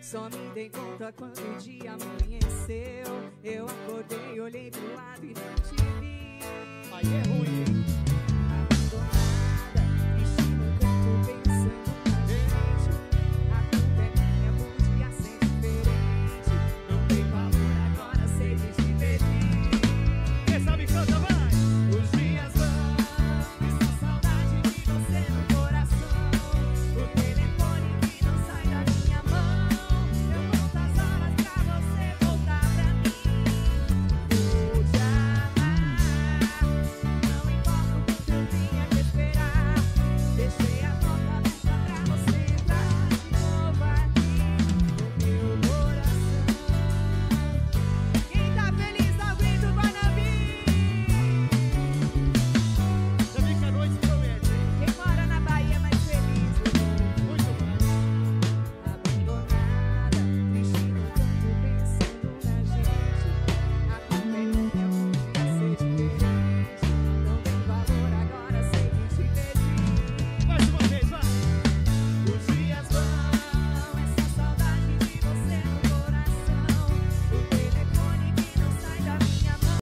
Só me dei conta quando o dia amanheceu. Eu acordei, olhei pro lado e não te vi. Aí é ruim.